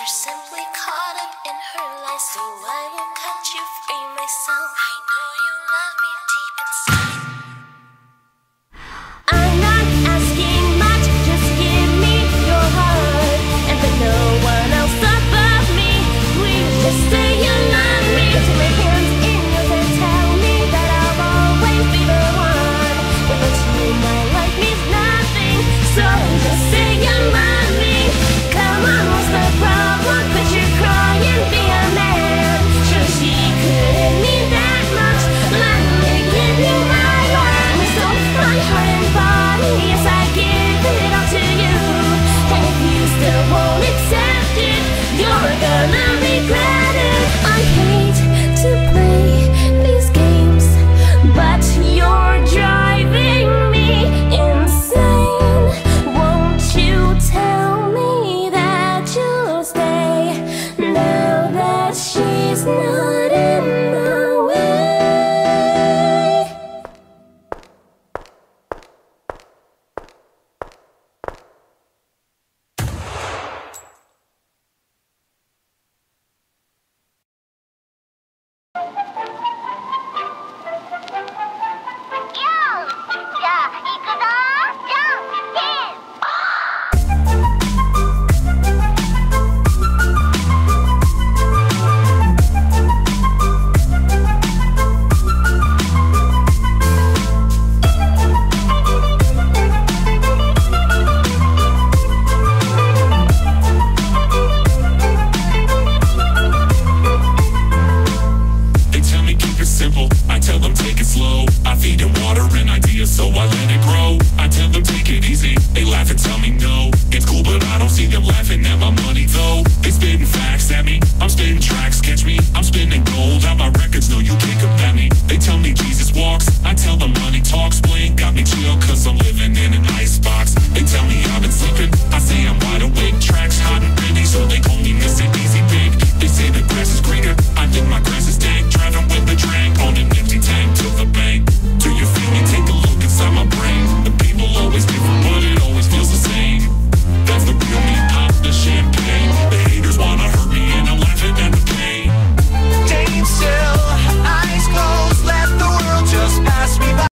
for some is simple. I tell them take it slow. I feed it water and ideas, so I let it grow. I tell them take it easy. They laugh and tell me no. It's cool, but I don't see them laughing at my money though. They spitting facts at me. I'm spitting tracks, catch me. I'm spinning gold out my records. No, you can't come at me. They tell me.